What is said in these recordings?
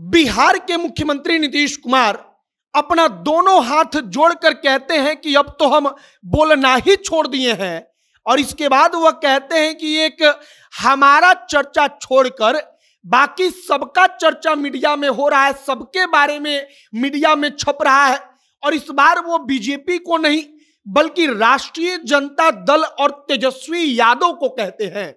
बिहार के मुख्यमंत्री नीतीश कुमार अपना दोनों हाथ जोड़कर कहते हैं कि अब तो हम बोलना ही छोड़ दिए हैं। और इसके बाद वह कहते हैं कि एक हमारा चर्चा छोड़कर बाकी सबका चर्चा मीडिया में हो रहा है, सबके बारे में मीडिया में छप रहा है। और इस बार वो बीजेपी को नहीं, बल्कि राष्ट्रीय जनता दल और तेजस्वी यादव को कहते हैं।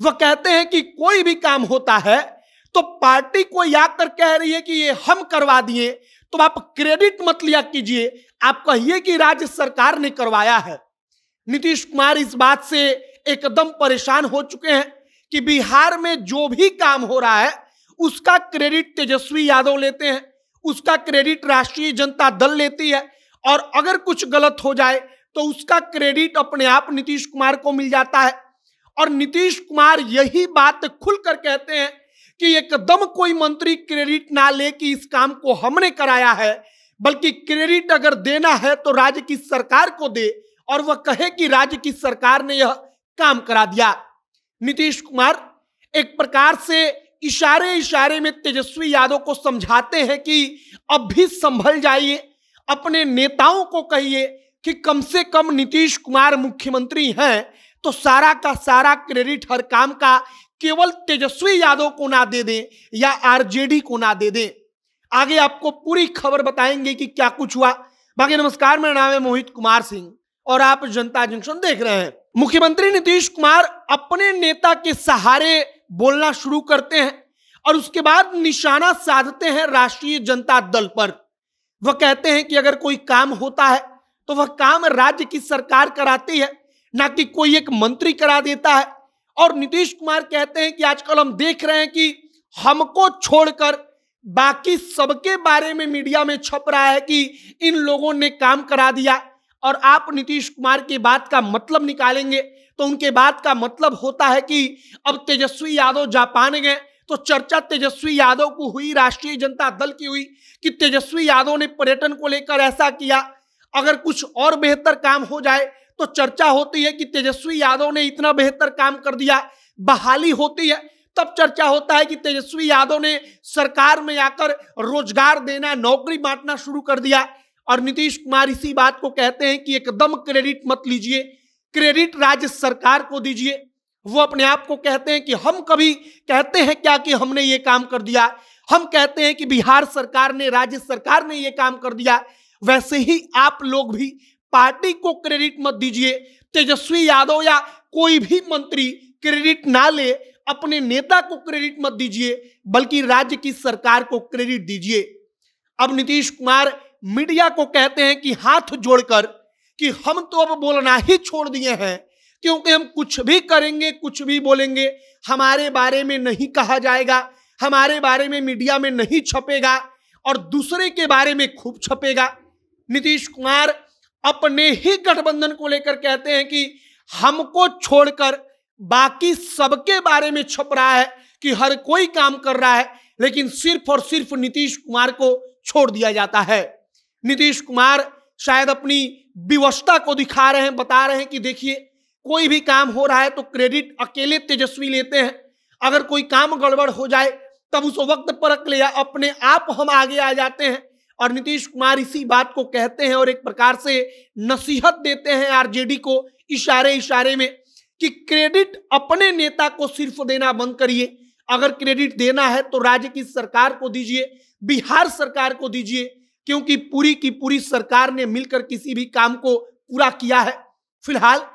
वह कहते हैं कि कोई भी काम होता है तो पार्टी को याद कर कह रही है कि ये हम करवा दिए तो आप क्रेडिट मत लिया कीजिए आप कहिए कि राज्य सरकार ने करवाया है। नीतीश कुमार इस बात से एकदम परेशान हो चुके हैं कि बिहार में जो भी काम हो रहा है, उसका क्रेडिट तेजस्वी यादव लेते हैं, उसका क्रेडिट राष्ट्रीय जनता दल लेती है, और अगर कुछ गलत हो जाए तो उसका क्रेडिट अपने आप नीतीश कुमार को मिल जाता है। और नीतीश कुमार यही बात खुलकर कहते हैं कि एकदम कोई मंत्री क्रेडिट ना ले कि इस काम को हमने कराया है, बल्कि क्रेडिट अगर देना है तो राज्य की सरकार को दे, और वह कहे कि राज्य की सरकार ने यह काम करा दिया। नीतीश कुमार एक प्रकार से इशारे इशारे में तेजस्वी यादव को समझाते हैं कि अब भी संभल जाइए, अपने नेताओं को कहिए कि कम से कम नीतीश कुमार मुख्यमंत्री हैं तो सारा का सारा क्रेडिट हर काम का केवल तेजस्वी यादव को ना दे दें या आरजेडी को ना दे दें। आगे आपको पूरी खबर बताएँगे कि क्या कुछ हुआ। बाकी नमस्कार, मेरा नाम है मोहित कुमार सिंह और आप जनता जंक्शन देख रहे हैं। मुख्यमंत्री नीतीश कुमार अपने नेता के सहारे बोलना शुरू करते हैं और उसके बाद निशाना साधते हैं राष्ट्रीय जनता दल पर। वह कहते हैं कि अगर कोई काम होता है तो वह काम राज्य की सरकार कराती है, ना कि कोई एक मंत्री करा देता है। और नीतीश कुमार कहते हैं कि आजकल हम देख रहे हैं कि हमको छोड़कर बाकी सबके बारे में मीडिया में छप रहा है कि इन लोगों ने काम करा दिया। और आप नीतीश कुमार की बात का मतलब निकालेंगे तो उनके बात का मतलब होता है कि अब तेजस्वी यादव जापान गए तो चर्चा तेजस्वी यादव को हुई, राष्ट्रीय जनता दल की हुई कि तेजस्वी यादव ने पर्यटन को लेकर ऐसा किया। अगर कुछ और बेहतर काम हो जाए तो चर्चा होती है कि तेजस्वी यादव ने इतना बेहतर काम कर दिया, बहाली होती है। तब चर्चा होता है कि तेजस्वी यादव ने सरकार में आकर रोज़गार देना, नौकरी बांटना शुरू कर दिया। और नीतीश कुमार इसी बात को कहते हैं कि एकदम क्रेडिट मत लीजिए, क्रेडिट राज्य सरकार को दीजिए। वो अपने आप को कहते हैं कि हम कभी कहते हैं क्या कि हमने ये काम कर दिया? हम कहते हैं कि बिहार सरकार ने, राज्य सरकार ने ये काम कर दिया। वैसे ही आप लोग भी पार्टी को क्रेडिट मत दीजिए। तेजस्वी यादव या कोई भी मंत्री क्रेडिट ना ले, अपने नेता को क्रेडिट मत दीजिए, बल्कि राज्य की सरकार को क्रेडिट दीजिए। अब नीतीश कुमार मीडिया को कहते हैं कि हाथ जोड़कर कि हम तो अब बोलना ही छोड़ दिए हैं, क्योंकि हम कुछ भी करेंगे, कुछ भी बोलेंगे, हमारे बारे में नहीं कहा जाएगा, हमारे बारे में मीडिया में नहीं छपेगा, और दूसरे के बारे में खूब छपेगा। नीतीश कुमार अपने ही गठबंधन को लेकर कहते हैं कि हमको छोड़कर बाकी सबके बारे में छप रहा है कि हर कोई काम कर रहा है, लेकिन सिर्फ़ और सिर्फ़ नीतीश कुमार को छोड़ दिया जाता है। नीतीश कुमार शायद अपनी विवशता को दिखा रहे हैं, बता रहे हैं कि देखिए, कोई भी काम हो रहा है तो क्रेडिट अकेले तेजस्वी लेते हैं। अगर कोई काम गड़बड़ हो जाए, तब उस वक्त परख लिया अपने आप हम आगे आ जाते हैं। और नीतीश कुमार इसी बात को कहते हैं और एक प्रकार से नसीहत देते हैं आरजेडी को इशारे इशारे में कि क्रेडिट अपने नेता को सिर्फ़ देना बंद करिए। अगर क्रेडिट देना है तो राज्य की सरकार को दीजिए, बिहार सरकार को दीजिए, क्योंकि पूरी की पूरी सरकार ने मिलकर किसी भी काम को पूरा किया है। फ़िलहाल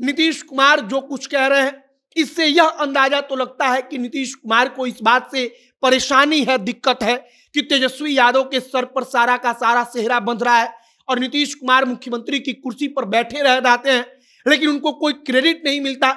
नीतीश कुमार जो कुछ कह रहे हैं, इससे यह अंदाज़ा तो लगता है कि नीतीश कुमार को इस बात से परेशानी है, दिक्कत है कि तेजस्वी यादव के सर पर सारा का सारा सेहरा बंध रहा है और नीतीश कुमार मुख्यमंत्री की कुर्सी पर बैठे रह जाते हैं, लेकिन उनको कोई क्रेडिट नहीं मिलता।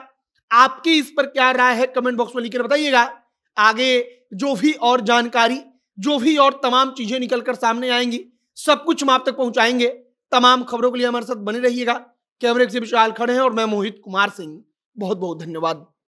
आपकी इस पर क्या राय है? कमेंट बॉक्स में लिखकर बताइएगा। आगे जो भी और जानकारी, जो भी और तमाम चीज़ें निकलकर सामने आएँगी, सब कुछ हम आप तक पहुंचाएँगे। तमाम खबरों के लिए हमारे साथ बने रहिएगा। कैमरे से विशाल खड़े हैं और मैं मोहित कुमार सिंह। बहुत बहुत धन्यवाद।